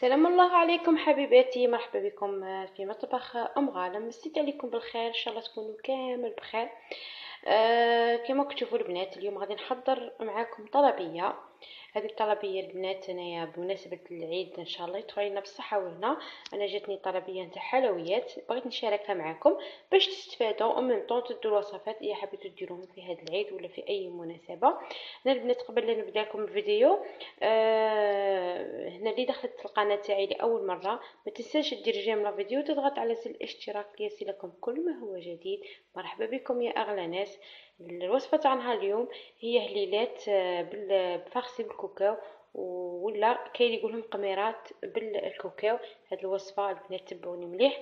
سلام الله عليكم حبيباتي مرحبا بكم في مطبخ أم غانم مسيت عليكم بالخير إن شاء الله تكونوا كامل بخير. آه كما كتشوفوا البنات اليوم غادي نحضر معاكم طلبية. هذه الطلبية البنات أنايا بمناسبة العيد إن شاء الله علينا بالصحه والهنا أنا جاتني طلبية نتاع حلويات بغيت نشاركها معكم باش تستفادوا ومن طون تدوا الوصفات اللي حبيتوا ديروهم في هذا العيد ولا في أي مناسبة. أنا البنات قبل لا نبدأ لكم الفيديو آه هنا اللي دخلت القناة تاعي لأول مرة ما تنساش دير j'aime la vidéo وتضغط على زر الاشتراك ليصلكم كل ما هو جديد. مرحبا بكم يا أغلى ناس. الوصفة تاعنا اليوم هي هليلات آه، بالفارسي بالكوكاو ولا كاين اللي يقولهم قميرات بالكوكاو. هاد الوصفة البنات تبعوني مليح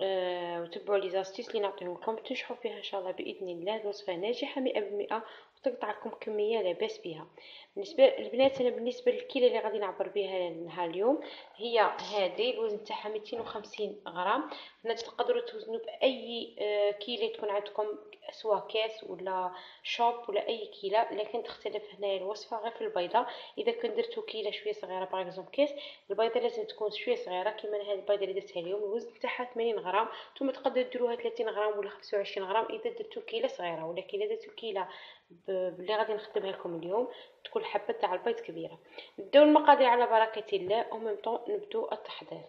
أه وتبعوا les astuces اللي نعطيهم لكم. تنجحوا فيها إن شاء الله بإذن الله. الوصفة ناجحة 100% وتقطع لكم كمية لاباس بها. بالنسبة للبنات أنا بالنسبة للكيلة اللي غادي نعبر بها نهار اليوم هي هذه الوزن تاعها 250 غرام. هنا تقدروا توزنوا بأي آه، كيلة تكون عندكم سواء كاس ولا شوب ولا أي كيلة لكن تختلف هنا الوصفة غير في البيضة. إذا كنت درتو كيلة شوية صغيرة باغ كاس البيضة لازم تكون شوية صغيرة كيما هذه البيضة اللي درتها اليوم الوزن تاعها 80 غرام. ثم تقدروا ديروها 30 غرام ولا 25 غرام إذا درتو كيلة صغيرة ولكن إذا درتو كيلة باللي غادي نخدمها لكم اليوم تكون حبة تاع البيض كبيرة. نبداو المقادير على بركة الله ومن طون نبداو التحضير.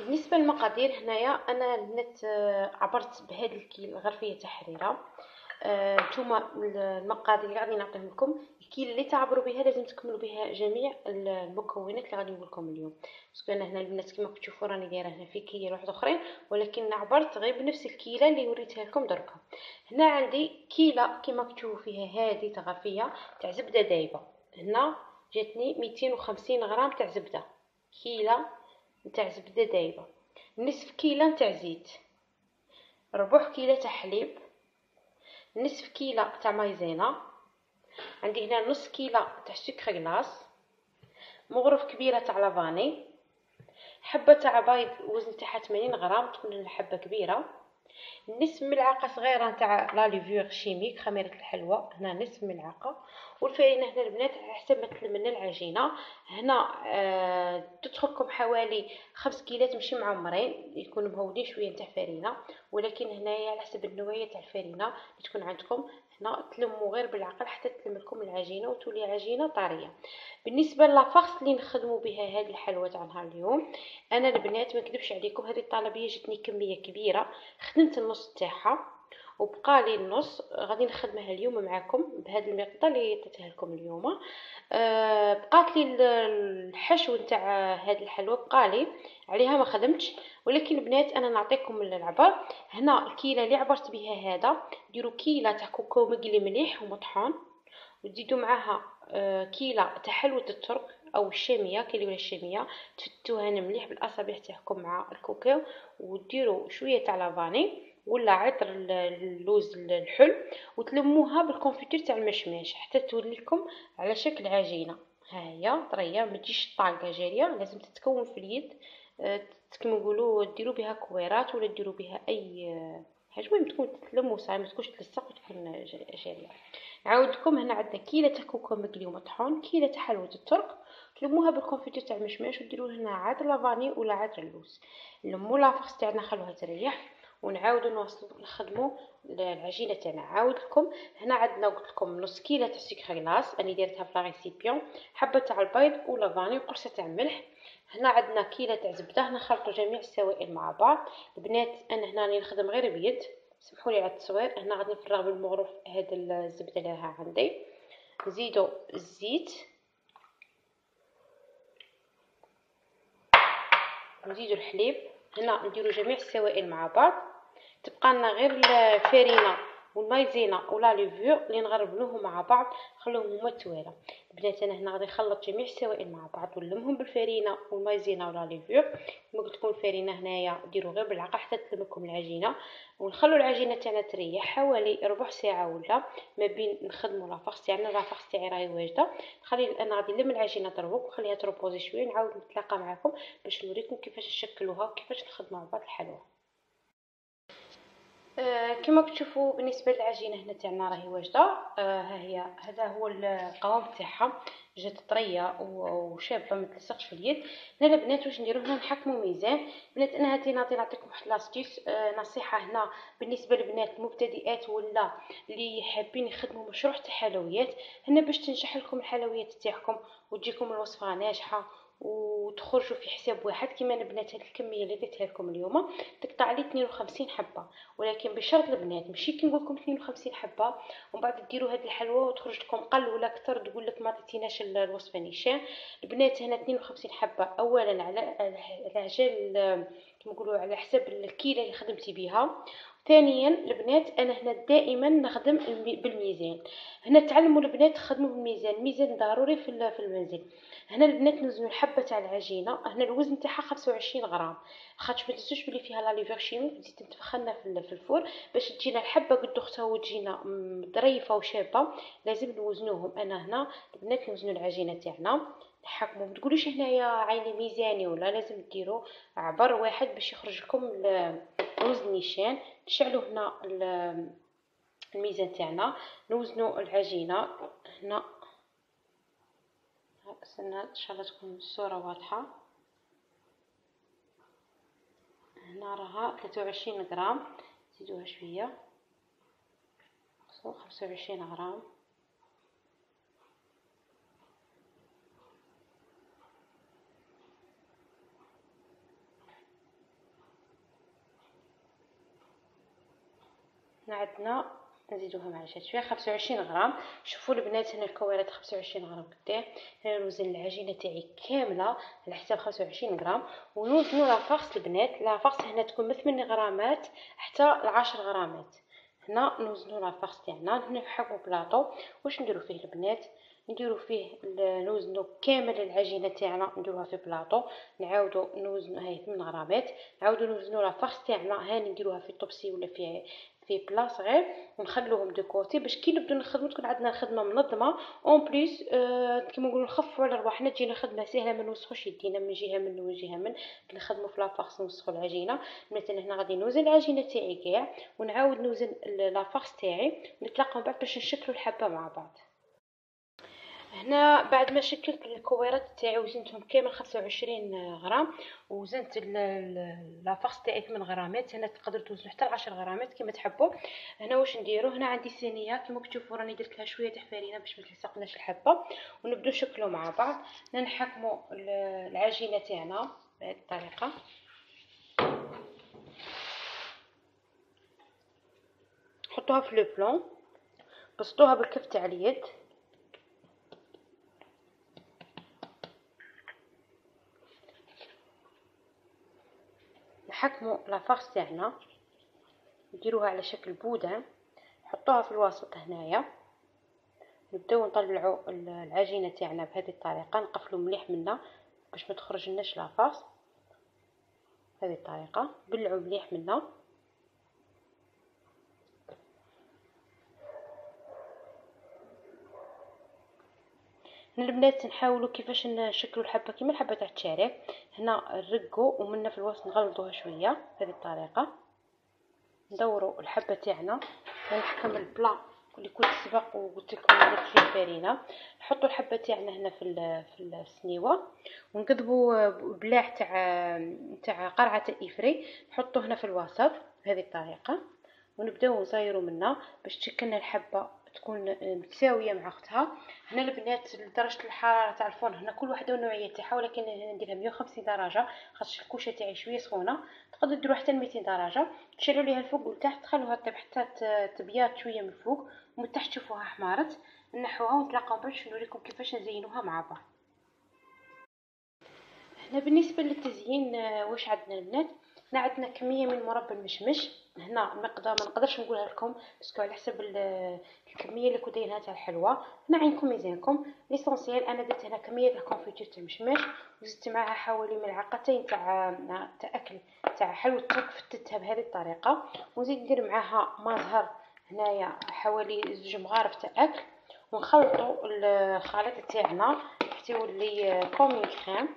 بالنسبة للمقادير هنايا أنا البنات آه، عبرت بهذا الكيل غرفيه تحريرة. نتوما آه، المقادير اللي غادي نعطيهم لكم الكيل اللي تعبروا بها لازم تكملوا بها جميع المكونات اللي غادي نقول لكم اليوم. باسكو أنا هنا البنات كما كتشوفوا راني دايرة هنا في كيل واحد آخرين ولكن عبرت غير بنفس الكيلة اللي وريتها لكم دركا. هنا عندي كيلة كما كتشوفوا فيها هذه تغرفيه تاع زبدة دايبة. هنا جاتني 250 غرام تاع زبدة. كيلة نتاع زبدة دايبة. نصف كيلة نتاع زيت. ربع كيلة تاع حليب. نصف كيله تاع مايزينا عندي هنا نص كيله تاع سكر غلاس مغرف كبيرة تاع لافاني. حبة تاع بيض وزن تاعها 80 غرام تكون الحبه كبيرة. نصف ملعقة صغيرة تاع لا ليفور شيميك خميره الحلوى هنا نصف ملعقة. والفرينة هنا البنات حسب ما تلمنا العجينة. هنا آه تدخلكم حوالي خمس كيلات تمشي معمرين. يكونوا مهودين شوية تاع فرينة. ولكن هنايا على حسب النوعية تاع الفرينة اللي تكون عندكم. هنا تلموا غير بالعقل حتى تلم لكم العجينة وتولي عجينة طرية. بالنسبة لافارس اللي نخدموا بها هذه الحلوى تاع نهار اليوم أنا البنات ما نكذبش عليكم هذه الطلبية جاتني كمية كبيرة. خدمت النص تاعها وبقى لي النص غادي نخدمها اليوم معكم بهذا المقدار اللي عطيته لكم اليوم. آه بقات لي الحشو نتاع هذه الحلوى بقى لي عليها ما خدمتش ولكن بنات أنا نعطيكم العبر هنا الكيلة اللي عبرت بها هذا ديروا كيلة تاع كوكو مقلي مليح ومطحون وتزيدوا معاها آه كيلة تاع حلوة الترك أو الشامية كاين ولا الشاميه تفتوها مليح بالأصابع تاعكم مع الكوكاو وديروا شوية تاع la vanille. ولا عطر اللوز الحلو وتلموها بال confiture تاع المشماش حتى تولي لكم على شكل عجينة. ها هي طرية ما تجيش طاقة جارية لازم تتكون في اليد. أه كما نقولوا ديروا بها كويرات ولا ديروا بها أي حاجة. المهم تكون تلم وصاي ما تكونش تلصق وتكون جارية. نعاود لكم هنا عندنا كيلة تاع كوكو مقلي ومطحون كيلة تاع حلوة الترك تلموها بالكونفيتير تاع المشماش وديروا هنا عاد لافاني ولا عاد اللوز. لموا لافرس تاعنا خلوها تريح. ونعاودو نواصلو نخدمو العجينة تاعنا. عاود لكم هنا عندنا قلت لكم نص كيله تاع سكر غلاس أني درتها في لا حبة تاع البيض ولا فاني وقرصة تاع ملح. هنا عندنا كيله تاع زبدة. نخلطوا جميع السوائل مع بعض. البنات أنا هنا راني نخدم غير بيد سمحوا لي على التصوير. هنا غادي نفرغ بالمغرف هذا الزبدة اللي راها عندي. نزيدو الزيت. نزيدو الحليب. هنا نديرو جميع السوائل مع بعض. تبقى لنا غير الفرينه والمايزينا ولا ليفور اللي نغربلوهم مع بعض خلوهم هما توالى البنات أنا هنا غادي نخلط جميع السوائل مع بعض ونلمهم بالفرينه والمايزينا ولا ليفور كما قلت لكم الفرينه هنايا ديروا غير بالعقل حتى تلم لكم العجينة. ونخلو العجينة تاعنا تريح حوالي ربع ساعة ولا ما بين نخدموا لافاغ تاعنا لافاغ تاعي راهي واجدة. نخلي أنا غادي نلم العجينة تروق ونخليها تروبوزي شوية نعاود نتلاقى معكم باش نوريكم كيفاش نشكلوها وكيفاش نخدموا مع بعض الحلوى آه كما كتشوفوا بالنسبة للعجينة هنا تاعنا راهي واجدة. آه ها هي هذا هو القوام تاعها. جات طرية وشابة ما تلصقش في اليد. هنا البنات واش نديرو؟ هنا نحكمو ميزان. بنات أنا هاتي نعطي نعطيكم واحد لاستيس. آه نصيحة هنا بالنسبة للبنات المبتدئات ولا اللي حابين يخدموا مشروع تاع حلويات. هنا باش تنجح لكم الحلويات تاعكم وتجيكم الوصفة ناجحه وتخرجوا في حساب واحد كما البنات هاد الكمية اللي درتها لكم اليوم تقطع لي 52 حبة. ولكن بشرط البنات ماشي كي نقول لكم 52 حبة ومن بعد ديروا هاد الحلوى وتخرج لكم قل ولا أكثر تقول لك ما عطيتيناش الوصفه نيشان البنات هنا 52 حبة اولا على على عجل كما نقولوا على حساب الكيلة اللي خدمتي بها ثانيا البنات أنا هنا دائما نخدم بالميزان. هنا تعلموا البنات تخدموا بالميزان. الميزان ضروري في في المنزل. هنا البنات نوزنوا الحبة تاع العجينة. هنا الوزن تاعها 25 غرام. خاطش ما تنسوش بلي فيها la levure chimique بديت نتفخنا في, ال four باش تجينا الحبة. قد اختها وتجينا ظريفة وشابة. لازم نوزنوهم. أنا هنا البنات نوزنوا العجينة تاعنا. نحكموا ما تقولوش هنايا عيني ميزاني ولا لازم ديروا عبر واحد باش يخرج لكم الوزن نيشان. نشعلوا هنا الميزان تاعنا. نوزنوا العجينة. هنا. استنى إن شاء الله تكون الصورة واضحة. هنا راها 23 غرام. زيدوها شوية. خمسة وعشرين عندنا نزيدوها مع شوية شوية خمسة وعشرين غرام. شوفوا البنات هنا الكويرات خمسة وعشرين غرام. قداه هنا نوزن العجينة تاعي كاملة على حساب خمسة وعشرين غرام. ونوزنوا la farce البنات. la farce هنا تكون من ثمانية غرامات حتى لعشر غرامات. هنا نوزنوا la farce تاعنا. هنا نحكمو بلاطو. واش نديرو فيه البنات؟ نديرو فيه نوزنو كامل العجينة تاعنا. نديروها في بلاطو. نعاودو نوزنو هاي 8 غرامات. نعاودو نوزنو la farce تاعنا. هاني نديروها في الطبسي ولا في في plat صغير ونخلوهم de côté باش كي نبداو نخدمو تكون عندنا الخدمه منظمة. en plus آه كيما نقولوا نخفوا على رواحنا تجينا الخدمه سهلة ما نوسخوش يدينا من جهة من وجهة من كي نخدموا في la farce نوسخوا العجينة. مثلا هنا غادي نوزن العجينة تاعي كاع ونعاود نوزن la farce تاعي نتلاقاو بعد باش نشكلوا الحبة مع بعض. هنا بعد ما شكلت الكويرات تاعي وزنتهم كامل خمسة وعشرين غرام وزنت la farce تاعي ثمان غرامات هنا تقدروا توزنوا حتى لعشر غرامات كما تحبوا. هنا واش نديرو؟ هنا عندي صينيه كما تشوفوا راني درت لها شوية تاع باش ما تلصقناش الحبة. ونبداو نشكلوا مع بعض هنا نحكموا العجينة تاعنا بهذه الطريقة. حطوها في لو بلون بسطوها بالكف تاع اليد. نحكمو لافارس تاعنا. نديروها على شكل بودة. نحطوها في الوسط هنايا. نبداو نطلعو العجينة تاعنا بهذه الطريقة. نقفلو مليح منا باش ما تخرج لناش لافاس بهذه الطريقة. بلعو مليح منا. هنا البنات نحاولوا كيفاش نشكلوا الحبة كيما الحبة تاع التشارك هنا نرقوا ومنا في الوسط نغلظوها شوية بهذه الطريقة. ندوروا الحبة تاعنا. نحكم البلا اللي كنت سبق وقلت لكم درت فيه الفرينه نحطوا الحبة تاعنا هنا في في السنيوة. ونقضبوا بلاع تاع تاع قرعة الافري نحطوه هنا في الوسط بهذه الطريقة. ونبداو نصايروا منا باش تشكلنا الحبة تكون متساوية مع أختها. هنا البنات درجة الحرارة تاع الفرن هنا كل وحده والنوعية تاعها ولكن هنا نديرها 150 درجة. خاطر الكوشة تاعي شوية سخونة. تقدروا ديروا حتى 200 درجة. تشعلوا ليها الفوق والتحت تخلوها طيب حتى تبيض شوية من الفوق. ومن تحت تشوفوها احمرت نحوها ونتلاقاو باش نوريكم كيفاش نزينوها مع بعض. هنا بالنسبة للتزيين واش عندنا البنات؟ هنا عندنا كمية من مربى المشمش. هنا المقدار ما نقدرش نقولها لكم parce que على حسب الكمية اللي كنت دايرها تاع الحلوه هنا عندكم ميزانكم l'essentiel أنا درت هنا كمية تاع ال confiture تاع المشماش وزدت معاها حوالي ملعقتين تاع تاع أكل تاع حلوى الترك فتتها بهذه الطريقة. ونزيد ندير معاها ما زهر هنايا حوالي زوج مغارف تاع أكل. ونخلطوا الخليط تاعنا حتى يولي comme crème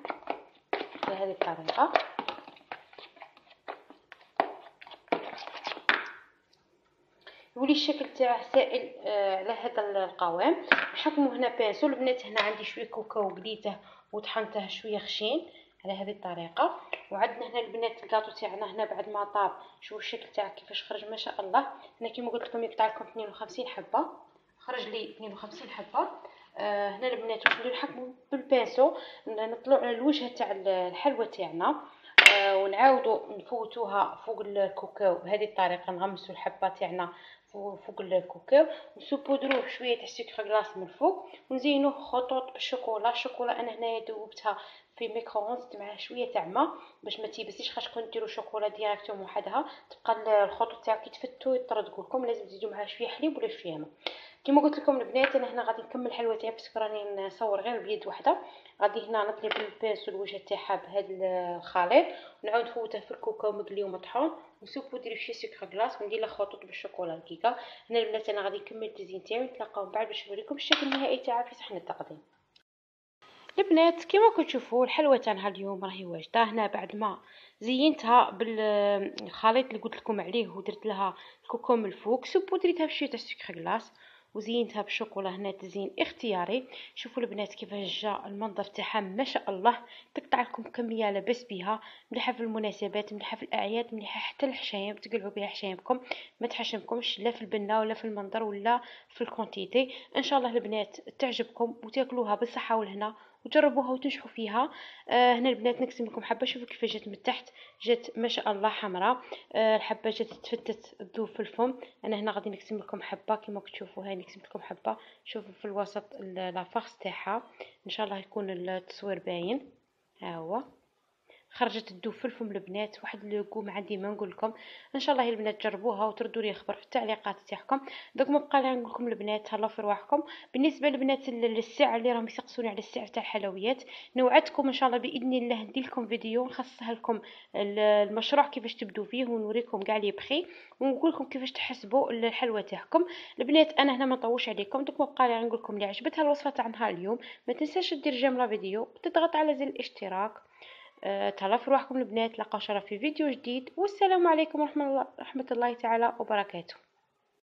بهذه الطريقة. يولي الشكل تاعه سائل آه على هذا القوام. نحكمو هنا pinceau البنات هنا عندي شوية كوكاو قليته وطحنته شوية خشين على هذه الطريقة. وعندنا هنا البنات الكاطو تاعنا هنا بعد ما طاب شوفوا الشكل تاعه كيفاش خرج ما شاء الله. هنا كيما قلت لكم يقطع لكم 52 حبة. خرج لي 52 حبة. آه هنا البنات ندير نحكمو بال pinceau نطلعوا على الوجه تاع الحلوة تاعنا. آه ونعاودو نفوتوها فوق الكوكاو. بهذه الطريقة نغمسو الحبة تاعنا فوق الكوكاو نسوبودروه شوية تاع سكر من الفوق ونزينوه خطوط بالشوكولا الشوكولا أنا هنايا ذوبتها في micro-ondes مع شوية تاع ما باش ما تيبسيش خاطر كون ديروا شوكولا directement وحدها تبقى الخطوط تاعو كي تفتو يطردقوا لكم لازم تزيدوا معها شوية حليب ولا شوية ما كيما قلت لكم البنات أنا هنا غادي نكمل الحلوه تاعي parce que راني نصور غير بيد وحدة. غادي هنا نطلي بال pinceau الوجه تاعها بهذا الخليط ونعاود نفوته في الكوكاو مقلي ومطحون ونسوقو ندير شي سكر غلاس وندير له خطوط بالشوكولا الكيكة. هنا البنات أنا غادي نكمل التزيين تاعي نتلاقاو من بعد باش نوريكم الشكل النهائي تاعها في صحن التقديم. البنات كما كتشوفوا الحلوة تاعنا اليوم راهي واجدة. هنا بعد ما زينتها بالخليط اللي قلت لكم عليه ودرت لها الكوكو من الفوق سبودريتها بشويه تاع سكر غلاس وزينتها بالشوكولا هنا تزيين اختياري. شوفوا البنات كيفاش جا المنظر تاعها ما شاء الله. تقطع لكم كمية لاباس بها مليحة في المناسبات مليحة في الأعياد مليحة حتى الحشايم تقلعوا بها حشايمكم. ما تحشمكمش لا في البنة ولا في المنظر ولا في الكونتيتي إن شاء الله البنات تعجبكم وتاكلوها بالصحة والهنا وجربوها وتنجحوا فيها. آه هنا البنات نقسم لكم حبه شوفوا كيف جات من تحت. جات ما شاء الله حمراء. آه الحبة جات تفتت تذوب في الفم. أنا هنا غادي نقسم لكم حبة كما كتشوفوا. هاي نقسم لكم حبة. شوفوا في الوسط لافاغس تاعها. إن شاء الله يكون التصوير باين. ها هو. خرجت الفم البنات. واحد الكوم عندي ما نقول لكم إن شاء الله البنات جربوها وتردوا لي خبر في التعليقات تاعكم. دوك ما بقى نقول لكم البنات تهلاو في رواحكم. بالنسبة للبنات للسعر اللي راهم يسقسوني على السعر تاع الحلويات نوعدكم إن شاء الله بإذن الله ندير لكم فيديو نخصصها لكم المشروع كيفاش تبدو فيه ونوريكم كاع لي بخي. ونقول لكم كيفاش تحسبوا الحلوه تاعكم. البنات أنا هنا ما نطولش عليكم. دوك ما بقى لي نقول لكم اللي عجبتها الوصفة تاع نهار اليوم. ما تنساش دير جيم لا فيديو وتضغط على زر الاشتراك. تهلاو في رواحكم البنات لقاو شرف في فيديو جديد والسلام عليكم ورحمة الله, رحمة الله تعالى وبركاته.